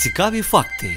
Цікаві факти.